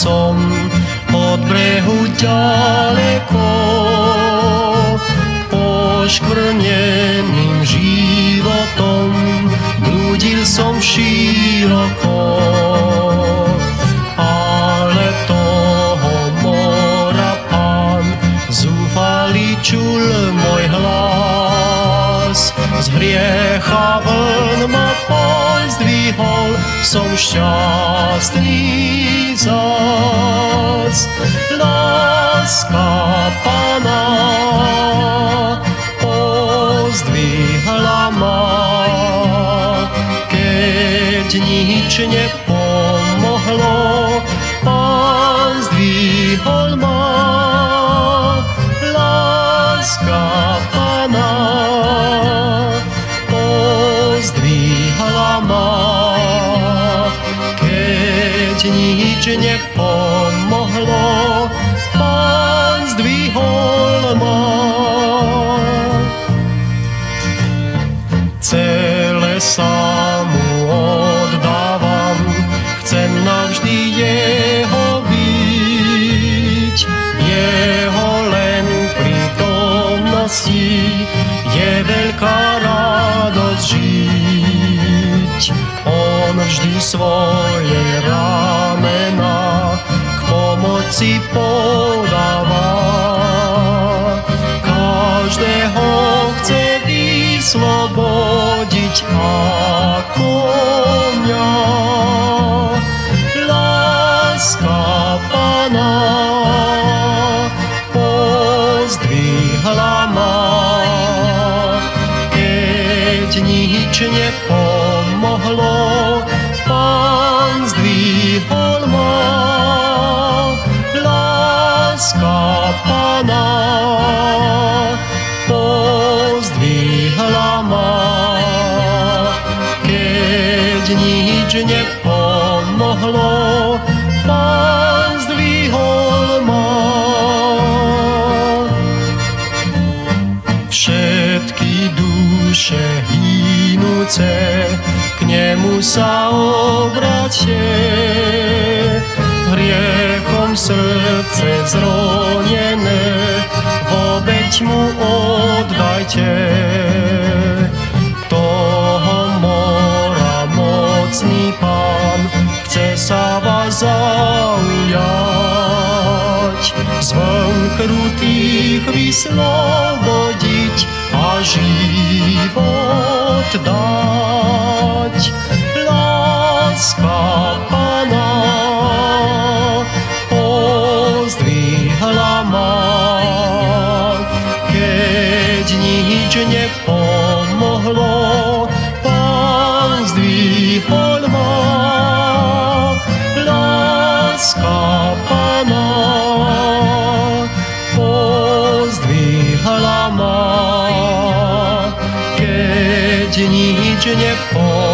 som od brehu ďaleko poškvrneným životom blúdil som široko. Ale toho mora pán zúfali čul môj hlas z som šťastný zas. Láska Pana pozdvihla ma, keď nič nepomohlo, Pán zdvihol ma. Nič nepomohlo, Pán zdvihol ma. Celé sa mu oddávam, chcem navždy jeho byť, jeho len prítomnosti je veľká radosť žiť. On vždy svoje pomoci podáva. Každého chce vyslobodiť ako mňa. Láska Pana pozdvihla ma, keď nič nepomohlo, nič nepomohlo, Pán zdvihol ma. Všetky duše hynúce k nemu sa obracie, hriechom srdce zronené, obeď mu oddajte. Vln krutých vyslobodiť a život dať. Láska Pana pozdvihla ma, keď nič nepomohlo, pozdvihla ma, keď nič nepomohlo,